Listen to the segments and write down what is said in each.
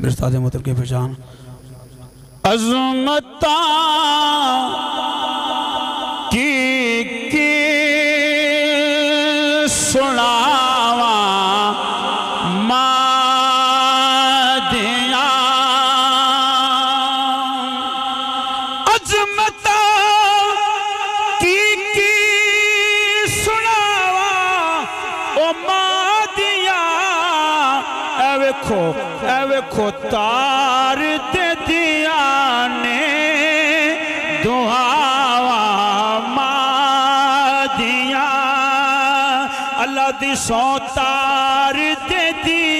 मेरे साथ मतलब की पहचान अजमता की की सुनावा वेखो वेखो तार दे दिया ने दुआवा मादिया। अल्लाह दी सौ तार दे दिया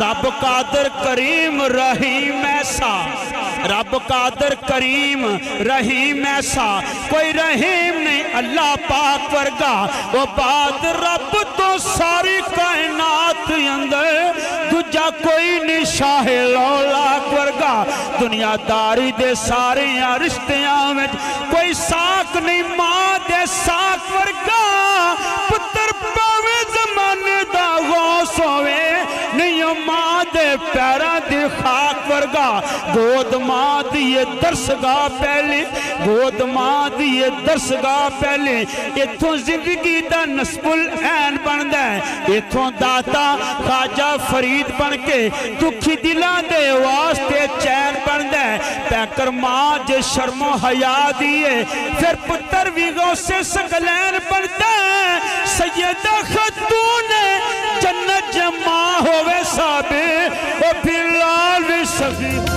रब कादर करीम रहीम ऐसा रब कादर करीम रहीम ऐसा कोई रहीम नहीं अल्लाह पाक वर्गा। वो बात रब तो सारी कायनात अंदर। दूजा कोई नहीं शाह वर्गा दुनियादारी दे सारे रिश्तियाँ में कोई साक नहीं, माँ दे साक वर्गा। पुत्र पावे जमाने दा गौस होवे। नहीं माँ दे पैरां दी खाक वर्गा। गोद माँ दी ये दरसगाह पहले गोद माँ दी ये दरसगाह पहले इथों ज़िंदगी दा नस्बुल ऐन बनदा है इथों दाता खाजा फरीद बन के दुखी दिलां दे है माँ जे शर्मो हया दिए, फिर पुत्र भी गौसे सकलैन बनता। है सैयदा खतून जन्नत जमा होवे साबे ओ फिर लाल भी सफी